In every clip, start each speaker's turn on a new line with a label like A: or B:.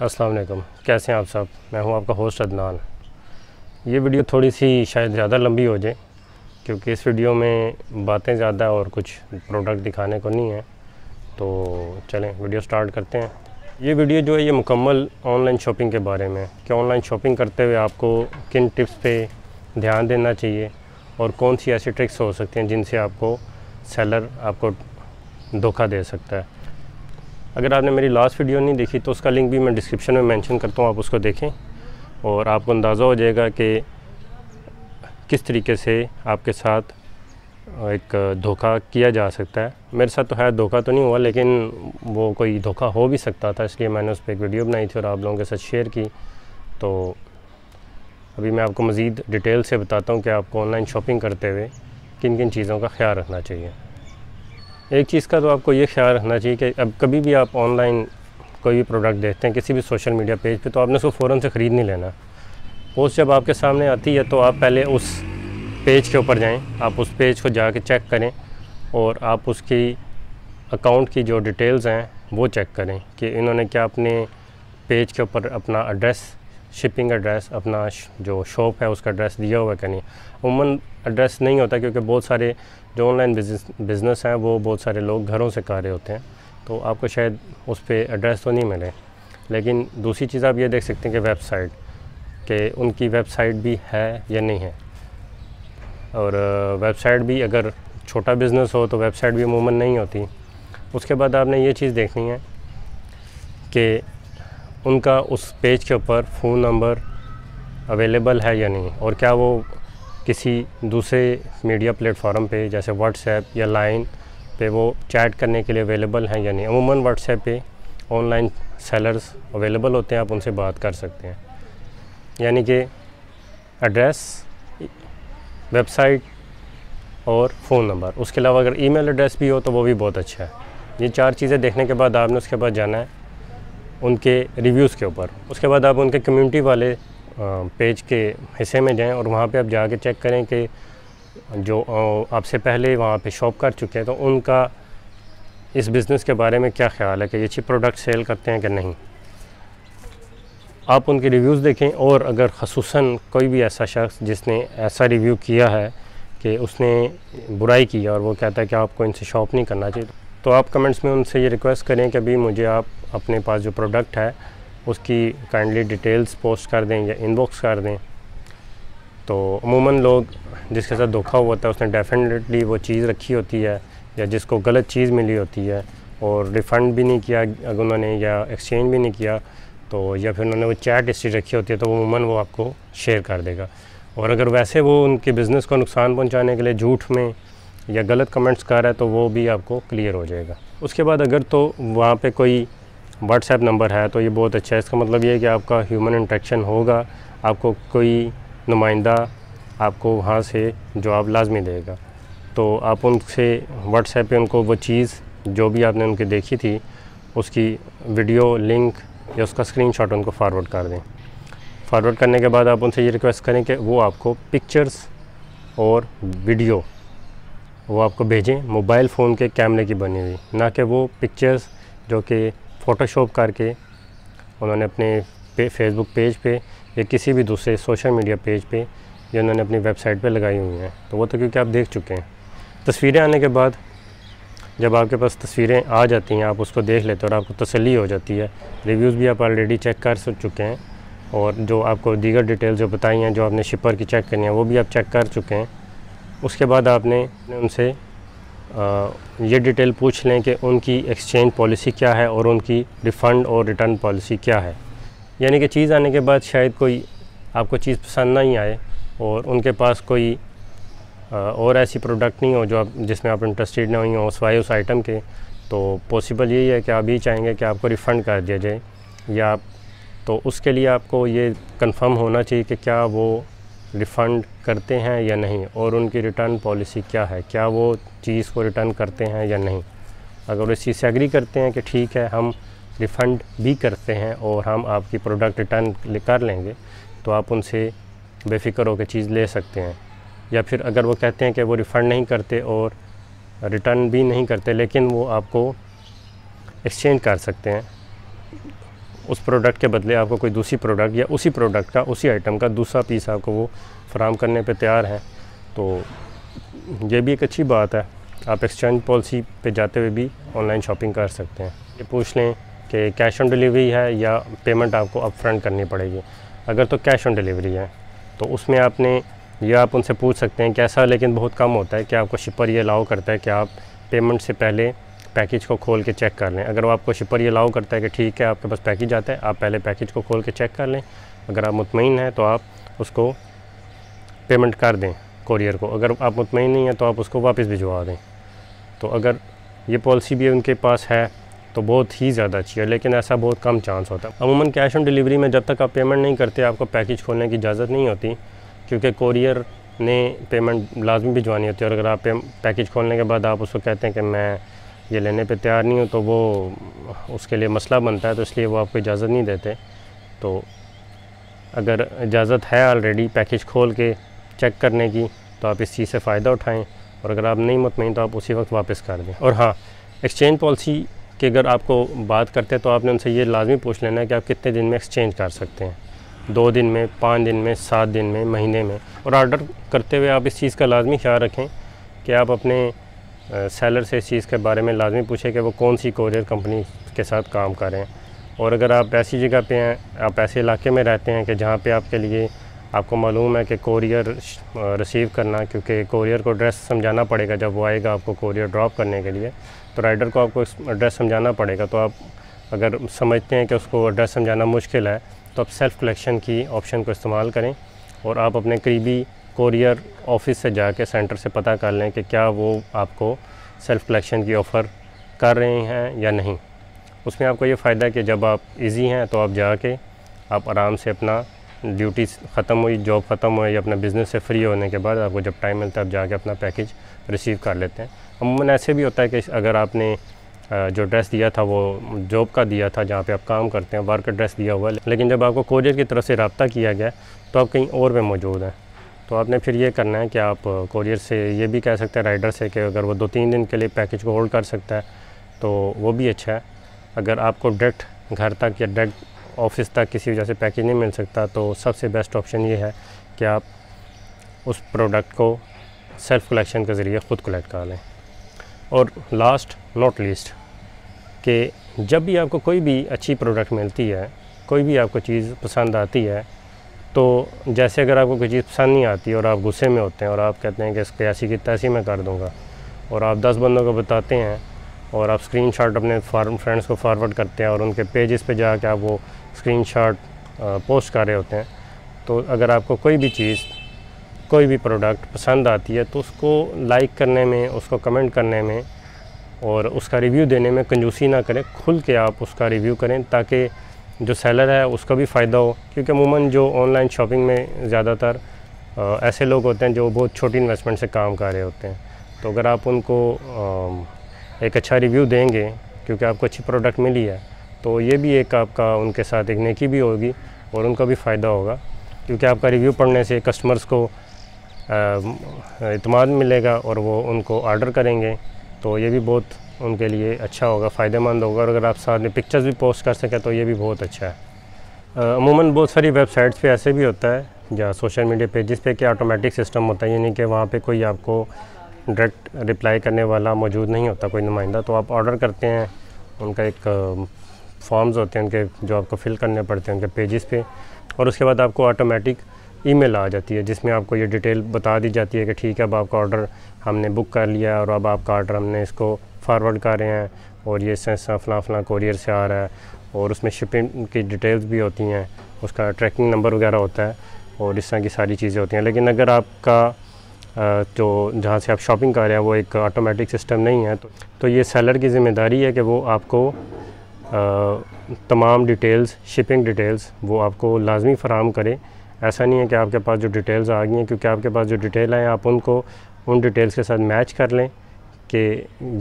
A: अस्सलाम वालेकुम। कैसे हैं आप सब? मैं हूँ आपका होस्ट अदनान। ये वीडियो थोड़ी सी शायद ज़्यादा लंबी हो जाए, क्योंकि इस वीडियो में बातें ज़्यादा और कुछ प्रोडक्ट दिखाने को नहीं है। तो चलें, वीडियो स्टार्ट करते हैं। ये वीडियो जो है, ये मुकम्मल ऑनलाइन शॉपिंग के बारे में कि ऑनलाइन शॉपिंग करते हुए आपको किन टिप्स पे ध्यान देना चाहिए और कौन सी ऐसी ट्रिक्स हो सकती हैं जिनसे आपको सेलर आपको धोखा दे सकता है। अगर आपने मेरी लास्ट वीडियो नहीं देखी तो उसका लिंक भी मैं डिस्क्रिप्शन में मेंशन करता हूँ, आप उसको देखें और आपको अंदाज़ा हो जाएगा कि किस तरीके से आपके साथ एक धोखा किया जा सकता है। मेरे साथ तो है धोखा तो नहीं हुआ, लेकिन वो कोई धोखा हो भी सकता था, इसलिए मैंने उस पर एक वीडियो बनाई थी और आप लोगों के साथ शेयर की। तो अभी मैं आपको मज़ीद डिटेल से बताता हूँ कि आपको ऑनलाइन शॉपिंग करते हुए किन किन चीज़ों का ख्याल रखना चाहिए। एक चीज़ का तो आपको ये ख्याल रखना चाहिए कि अब कभी भी आप ऑनलाइन कोई भी प्रोडक्ट देखते हैं, किसी भी सोशल मीडिया पेज पे तो आपने उसको फ़ौरन से ख़रीद नहीं लेना। पोस्ट जब आपके सामने आती है तो आप पहले उस पेज के ऊपर जाएँ, आप उस पेज को जाके चेक करें और आप उसकी अकाउंट की जो डिटेल्स हैं, वो चेक करें कि इन्होंने क्या अपने पेज के ऊपर अपना एड्रेस शिपिंग एड्रेस अपना जो शॉप है, उसका एड्रेस दिया हुआ है कि नहीं। उमून एड्रेस नहीं होता क्योंकि बहुत सारे जो ऑनलाइन बिज़नेस बिज़नेस हैं, वो बहुत सारे लोग घरों से कर रहे होते हैं। तो आपको शायद उस पर एड्रेस तो नहीं मिले। लेकिन दूसरी चीज़ आप ये देख सकते हैं कि वेबसाइट कि उनकी वेबसाइट भी है या नहीं है। और वेबसाइट भी अगर छोटा बिज़नेस हो तो वेबसाइट भी अमूमन नहीं होती। उसके बाद आपने ये चीज़ देखनी है कि उनका उस पेज के ऊपर फ़ोन नंबर अवेलेबल है या नहीं, और क्या वो किसी दूसरे मीडिया प्लेटफॉर्म पे, जैसे व्हाट्सएप या लाइन पे वो चैट करने के लिए अवेलेबल हैं या नहीं। अमूमन व्हाट्सएप पे ऑनलाइन सेलर्स अवेलेबल होते हैं, आप उनसे बात कर सकते हैं। यानी कि एड्रेस वेबसाइट और फ़ोन नंबर उसके अलावा अगर ईमेल एड्रेस भी हो तो वो भी बहुत अच्छा है। ये चार चीज़ें देखने के बाद आपने उसके बाद जाना है उनके रिव्यूज़ के ऊपर। उसके बाद आप उनके कम्युनिटी वाले पेज के हिस्से में जाएँ और वहाँ पे आप जाके चेक करें कि जो आपसे पहले वहाँ पे शॉप कर चुके हैं तो उनका इस बिज़नेस के बारे में क्या ख्याल है कि ये अच्छी प्रोडक्ट सेल करते हैं कि नहीं? आप उनके रिव्यूज़ देखें और अगर खसूस कोई भी ऐसा शख्स जिसने ऐसा रिव्यू किया है कि उसने बुराई की और वो कहता है कि आपको इनसे शॉप नहीं करना चाहिए तो आप कमेंट्स में उनसे ये रिक्वेस्ट करें कि अभी मुझे आप अपने पास जो प्रोडक्ट है उसकी काइंडली डिटेल्स पोस्ट कर दें या इनबॉक्स कर दें। तो अमूमन लोग जिसके साथ धोखा हुआ था, उसने डेफिनेटली वो चीज़ रखी होती है या जिसको गलत चीज़ मिली होती है और रिफ़ंड भी नहीं किया अगर उन्होंने या एक्सचेंज भी नहीं किया तो या फिर उन्होंने वो चैट हिस्ट्री रखी होती है तो वो उमूमन वो आपको शेयर कर देगा। और अगर वैसे वो उनके बिज़नेस को नुकसान पहुँचाने के लिए झूठ में या गलत कमेंट्स कर रहा है तो वो भी आपको क्लियर हो जाएगा। उसके बाद अगर तो वहाँ पे कोई व्हाट्सएप नंबर है तो ये बहुत अच्छा है। इसका मतलब ये है कि आपका ह्यूमन इंट्रैक्शन होगा, आपको कोई नुमाइंदा आपको वहाँ से जवाब लाजमी देगा। तो आप उनसे व्हाट्सएप पे उनको वो चीज़ जो भी आपने उनकी देखी थी, उसकी वीडियो लिंक या उसका स्क्रीनशॉट उनको फॉरवर्ड कर दें। फॉरवर्ड करने के बाद आप उनसे ये रिक्वेस्ट करें कि वो आपको पिक्चर्स और वीडियो वो आपको भेजें। मोबाइल फ़ोन के कैमरे की बनी हुई, ना कि वो पिक्चर्स जो कि फ़ोटोशॉप करके उन्होंने अपने पे, फेसबुक पेज पे या किसी भी दूसरे सोशल मीडिया पेज पे या उन्होंने अपनी वेबसाइट पे लगाई हुई हैं। तो वो तो क्योंकि आप देख चुके हैं। तस्वीरें आने के बाद जब आपके पास तस्वीरें आ जाती हैं आप उसको देख लेते हैं और आपको तसली हो जाती है। रिव्यूज़ भी आप ऑलरेडी चेक कर चुके हैं और जो आपको दीगर डिटेल जो बताई हैं जो आपने शिपर की चेक करनी है वो भी आप चेक कर चुके हैं। उसके बाद आपने उनसे ये डिटेल पूछ लें कि उनकी एक्सचेंज पॉलिसी क्या है और उनकी रिफ़ंड और रिटर्न पॉलिसी क्या है। यानी कि चीज़ आने के बाद शायद कोई आपको चीज़ पसंद नहीं आए और उनके पास कोई और ऐसी प्रोडक्ट नहीं हो जो आप, जिसमें आप इंटरेस्टेड नहीं हो सवाए उस आइटम के तो पॉसिबल यही है कि आप ये चाहेंगे कि आपको रिफ़ंड कर दिया जाए। या आप तो उसके लिए आपको ये कंफर्म होना चाहिए कि क्या वो रिफ़ंड करते हैं या नहीं? और उनकी रिटर्न पॉलिसी क्या है? क्या वो चीज़ को रिटर्न करते हैं या नहीं? अगर वो इस चीज़ से एग्री करते हैं कि ठीक है, हम रिफ़ंड भी करते हैं और हम आपकी प्रोडक्ट रिटर्न कर लेंगे तो आप उनसे बेफ़िक्र होकर चीज़ ले सकते हैं। या फिर अगर वो कहते हैं कि वो रिफ़ंड नहीं करते और रिटर्न भी नहीं करते, लेकिन वो आपको एक्सचेंज कर सकते हैं उस प्रोडक्ट के बदले आपको कोई दूसरी प्रोडक्ट या उसी प्रोडक्ट का, उसी आइटम का दूसरा पीस आपको वो फराम करने पे तैयार हैं। तो ये भी एक अच्छी बात है। आप एक्सचेंज पॉलिसी पे जाते हुए भी ऑनलाइन शॉपिंग कर सकते हैं। ये पूछ लें कि कैश ऑन डिलीवरी है या पेमेंट आपको अप फ्रंट करनी पड़ेगी। अगर तो कैश ऑन डिलीवरी है तो उसमें आपने, ये आप उनसे पूछ सकते हैं, कैसा लेकिन बहुत कम होता है कि आपको शिपर ये अलाउ करता है कि आप पेमेंट से पहले पैकेज को खोल के चेक कर लें। अगर वो आपको शिपर ये अलाउ करता है कि ठीक है, आपके पास पैकेज आता है, आप पहले पैकेज को खोल के चेक कर लें। अगर आप मुतमिन हैं तो आप उसको पेमेंट कर दें कोरियर को। अगर आप मुतमिन नहीं हैं तो आप उसको वापस भिजवा दें। तो अगर ये पॉलिसी भी उनके पास है तो बहुत ही ज़्यादा अच्छी है, लेकिन ऐसा बहुत कम चांस होता है। अमूमन कैश ऑन डिलीवरी में जब तक आप पेमेंट नहीं करते, आपको पैकेज खोलने की इजाज़त नहीं होती, क्योंकि कोरियर ने पेमेंट लाजमी भिजवानी होती है। और अगर आप पैकेज खोलने के बाद आप उसको कहते हैं कि मैं ये लेने पे तैयार नहीं हो तो वो उसके लिए मसला बनता है तो इसलिए वो आपको इजाज़त नहीं देते। तो अगर इजाज़त है ऑलरेडी पैकेज खोल के चेक करने की तो आप इस चीज़ से फ़ायदा उठाएँ, और अगर आप नहीं मुतमिन तो आप उसी वक्त वापस कर दें। और हाँ एक्सचेंज पॉलिसी की अगर आपको बात करते हैं तो आपने उनसे ये लाजमी पूछ लेना है कि आप कितने दिन में एक्सचेंज कर सकते हैं। दो दिन में, पाँच दिन में, सात दिन में, महीने में। और ऑर्डर करते हुए आप इस चीज़ का लाजमी ख्याल रखें कि आप अपने सेलर से इस चीज़ के बारे में लाजमी पूछे कि वो कौन सी कोरियर कंपनी के साथ काम कर और अगर आप ऐसी जगह पे हैं, आप ऐसे इलाके में रहते हैं कि जहाँ पे आपके लिए आपको मालूम है कि कोरियर रिसीव करना, क्योंकि कोरियर को एड्रेस समझाना पड़ेगा जब वो आएगा आपको कोरियर ड्रॉप करने के लिए तो राइडर को आपको एड्रेस समझाना पड़ेगा। तो आप अगर समझते हैं कि उसको एड्रेस समझाना मुश्किल है तो आप सेल्फ़ कलेक्शन की ऑप्शन को इस्तेमाल करें और आप अपने करीबी कोरियर ऑफ़िस से जाके सेंटर से पता कर लें कि क्या वो आपको सेल्फ़ कलेक्शन की ऑफ़र कर रहे हैं या नहीं। उसमें आपको ये फ़ायदा है कि जब आप इजी हैं तो आप जाके आप आराम से अपना ड्यूटी ख़त्म हुई जॉब ख़त्म हुई या अपना बिज़नेस से फ्री होने के बाद आपको जब टाइम मिलता है, आप जाके अपना पैकेज रिसीव कर लेते हैं। अमूमन ऐसे भी होता है कि अगर आपने जो ड्रेस दिया था वो जॉब का दिया था जहाँ पे आप काम करते हैं वर्क ड्रेस दिया हुआ है, लेकिन जब आपको कोरियर की तरफ़ से रबता किया गया तो आप कहीं और में मौजूद हैं। तो आपने फिर ये करना है कि आप कोरियर से ये भी कह सकते हैं राइडर से कि अगर वो दो तीन दिन के लिए पैकेज को होल्ड कर सकता है तो वो भी अच्छा है। अगर आपको डायरेक्ट घर तक या डायरेक्ट ऑफ़िस तक किसी वजह से पैकेज नहीं मिल सकता तो सबसे बेस्ट ऑप्शन ये है कि आप उस प्रोडक्ट को सेल्फ़ कलेक्शन के ज़रिए ख़ुद कलेक्ट कर लें। और लास्ट नॉट लीस्ट कि जब भी आपको कोई भी अच्छी प्रोडक्ट मिलती है, कोई भी आपको चीज़ पसंद आती है तो जैसे अगर आपको कोई चीज़ पसंद नहीं आती और आप गुस्से में होते हैं और आप कहते हैं कि इसके ऐसी की तैसी मैं कर दूँगा, और आप दस बंदों को बताते हैं और आप स्क्रीन शॉट अपने फ्रेंड्स को फॉरवर्ड करते हैं और उनके पेजेस पे जाके आप वो स्क्रीन शॉट पोस्ट कर रहे होते हैं तो अगर आपको कोई भी चीज़, कोई भी प्रोडक्ट पसंद आती है तो उसको लाइक करने में, उसको कमेंट करने में और उसका रिव्यू देने में कंजूसी ना करें, खुल के आप उसका रिव्यू करें ताकि जो सेलर है, उसका भी फ़ायदा हो। क्योंकि अमूमन जो ऑनलाइन शॉपिंग में ज़्यादातर ऐसे लोग होते हैं जो बहुत छोटी इन्वेस्टमेंट से काम कर रहे होते हैं। तो अगर आप उनको एक अच्छा रिव्यू देंगे, क्योंकि आपको अच्छी प्रोडक्ट मिली है तो ये भी एक आपका, उनके साथ एक नेकी भी होगी और उनका भी फ़ायदा होगा। क्योंकि आपका रिव्यू पढ़ने से कस्टमर्स को अतमाद मिलेगा और वो उनको ऑर्डर करेंगे तो ये भी बहुत उनके लिए अच्छा होगा, फ़ायदेमंद होगा। और अगर आप साथ में पिक्चर्स भी पोस्ट कर सकें तो ये भी बहुत अच्छा है। अमूमन बहुत सारी वेबसाइट्स पे ऐसे भी होता है या सोशल मीडिया पेजेस पे कि ऑटोमेटिक सिस्टम होता है, यानी कि वहाँ पे कोई आपको डायरेक्ट रिप्लाई करने वाला मौजूद नहीं होता, कोई नुमाइंदा। तो आप ऑर्डर करते हैं, उनका एक फॉर्म्स होते हैं, उनके जो आपको फिल करने पड़ते हैं, उनके पेजेस पे। और उसके बाद आपको ऑटोमेटिक ईमेल आ जाती है जिसमें आपको ये डिटेल बता दी जाती है कि ठीक है अब आपका ऑर्डर हमने बुक कर लिया और अब आपका ऑर्डर हमने इसको फॉरवर्ड कर रहे हैं और ये फलां फलां कोरियर से आ रहा है और उसमें शिपिंग की डिटेल्स भी होती हैं उसका ट्रैकिंग नंबर वगैरह होता है और इस तरह की सारी चीज़ें होती हैं। लेकिन अगर आपका जो जहाँ से आप शॉपिंग कर रहे हैं वो एक ऑटोमेटिक सिस्टम नहीं है तो, तो ये सेलर की ज़िम्मेदारी है कि वो आपको आ, तमाम डिटेल्स शिपिंग डिटेल्स वो आपको लाजमी फ़राम करें ऐसा नहीं है कि आपके पास जो डिटेल्स आ गई हैं, क्योंकि आपके पास जो डिटेल हैं, आप उनको, उन डिटेल्स के साथ मैच कर लें कि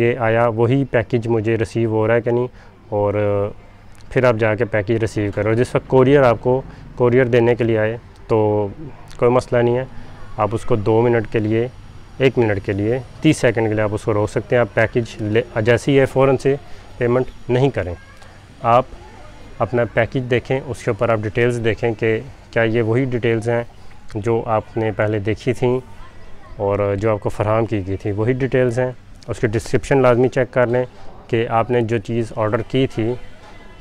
A: ये आया, वही पैकेज मुझे रिसीव हो रहा है कि नहीं, और फिर आप जाके पैकेज रिसीव करो। जिस वक्त कोरियर आपको कोरियर देने के लिए आए तो कोई मसला नहीं है। आप उसको दो मिनट के लिए, एक मिनट के लिए, तीस सेकंड के लिए आप उसको रोक सकते हैं। आप पैकेज ले, जैसे ही है फ़ौर से पेमेंट नहीं करें। आप अपना पैकेज देखें, उसके ऊपर आप डिटेल्स देखें कि क्या ये वही डिटेल्स हैं जो आपने पहले देखी थी और जो आपको फ़राहम की गई थी? वही डिटेल्स हैं। उसकी डिस्क्रिप्शन लाजमी चेक कर लें कि आपने जो चीज़ ऑर्डर की थी,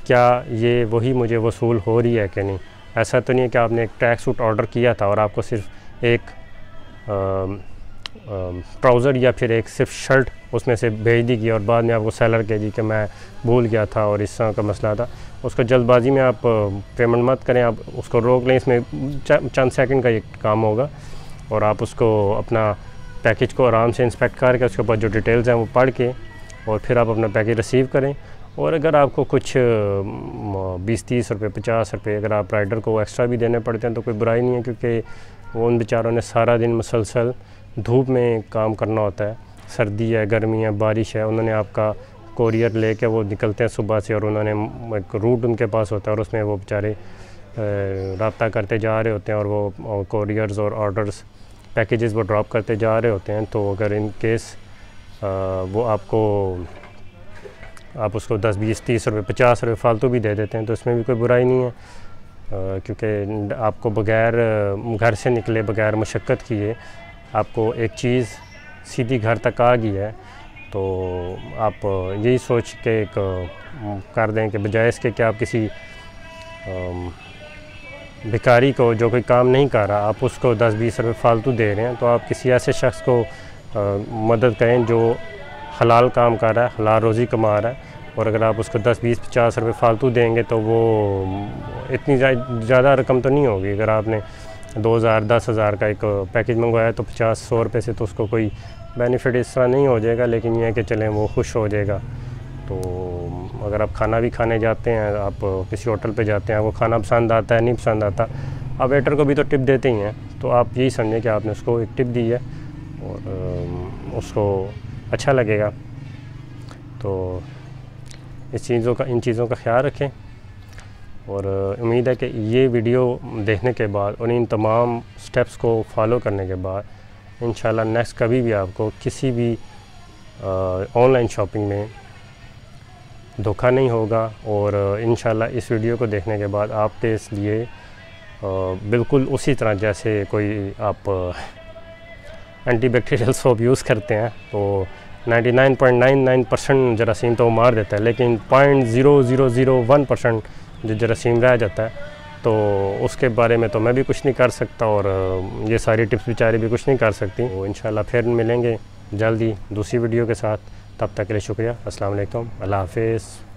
A: क्या ये वही मुझे वसूल हो रही है कि नहीं? ऐसा तो नहीं है कि आपने एक ट्रैक सूट ऑर्डर किया था और आपको सिर्फ़ एक ट्राउज़र या फिर एक सिर्फ़ शर्ट उसमें से भेज दी गई और बाद में आपको सेलर कह दी कि मैं भूल गया था और इस तरह का मसला था। उसको जल्दबाजी में आप पेमेंट मत करें, आप उसको रोक लें। इसमें चंद सेकंड का ये काम होगा और आप उसको अपना पैकेज को आराम से इंस्पेक्ट करके उसके ऊपर जो डिटेल्स हैं वो पढ़ के और फिर आप अपना पैकेज रिसीव करें। और अगर आपको कुछ बीस, तीस रुपये, पचास रुपये अगर आप राइडर को एक्स्ट्रा भी देने पड़ते हैं तो कोई बुराई नहीं है क्योंकि वो उन बेचारों ने सारा दिन मुसलसल धूप में काम करना होता है। सर्दी है, गर्मी है, बारिश है, उन्होंने आपका कोरियर लेके वो निकलते हैं सुबह से और उन्होंने एक रूट उनके पास होता है और उसमें वो बेचारे रबता करते जा रहे होते हैं और वो कोरियर्स और ऑर्डर्स पैकेजेस वो ड्रॉप करते जा रहे होते हैं। तो अगर इन केस वो आपको, आप उसको 10 बीस, तीस रुपये पचास रुपये फालतू भी दे देते हैं तो इसमें भी कोई बुराई नहीं है। क्योंकि आपको बग़ैर, घर से निकले बग़ैर मशक्क़त किए आपको एक चीज़ सीधी घर तक आ गई है तो आप यही सोच के एक कर दें कि बजाय इसके कि आप किसी भिकारी को जो कोई काम नहीं कर रहा, आप उसको 10-20 रुपये फालतू दे रहे हैं तो आप किसी ऐसे शख्स को मदद करें जो हलाल काम कर रहा है, हलाल रोज़ी कमा रहा है, और अगर आप उसको 10 बीस पचास रुपये फालतू देंगे तो वो, इतनी ज़्यादा रकम तो नहीं होगी, अगर आपने दो हज़ार दस हज़ार का एक पैकेज मंगवाया तो पचास सौ रुपये से तो उसको कोई बेनिफिट इस तरह नहीं हो जाएगा, लेकिन यह कि चलें, वो खुश हो जाएगा। तो अगर आप खाना भी खाने जाते हैं, आप किसी होटल पे जाते हैं आपको खाना पसंद आता है, नहीं पसंद आता, आप वेटर को भी तो टिप देते ही हैं तो आप यही समझें कि आपने उसको एक टिप दी है, और उसको अच्छा लगेगा। तो इस चीज़ों का, इन चीज़ों का ख्याल रखें। और उम्मीद है कि ये वीडियो देखने के बाद और इन तमाम स्टेप्स को फॉलो करने के बाद इन नेक्स्ट कभी भी आपको किसी भी ऑनलाइन शॉपिंग में धोखा नहीं होगा और इन इस वीडियो को देखने के बाद आपके इसलिए बिल्कुल उसी तरह जैसे कोई आप एंटी बैक्टीरियल सोप यूज़ करते हैं तो 99.99 परसेंट जरासीम तो मार देता है, लेकिन point zero zero zero one percent जो जरासीम रह जाता है तो उसके बारे में तो मैं भी कुछ नहीं कर सकता और ये सारी टिप्स बेचारे भी कुछ नहीं कर सकती। वो इन फिर मिलेंगे जल्दी दूसरी वीडियो के साथ। तब तक के लिए शुक्रिया। अस्सलाम अल्लाह हाफिज़।